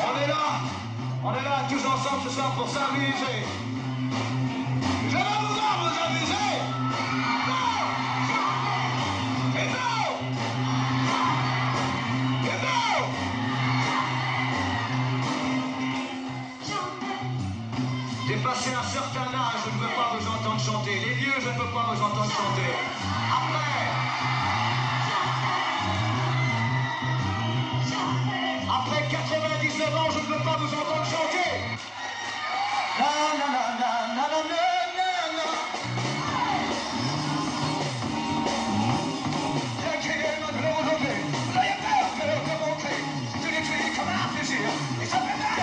On est là, on est là tous ensemble ce soir pour s'amuser. Je vais vous voir vous amuser. Non Et non non Dépassé un certain âge, je ne veux pas vous entendre chanter. Les vieux, je ne veux pas vous entendre chanter. avant, je ne veux pas vous entendre chanter. Na, na, na, na, na, na, na. It's it's up and down.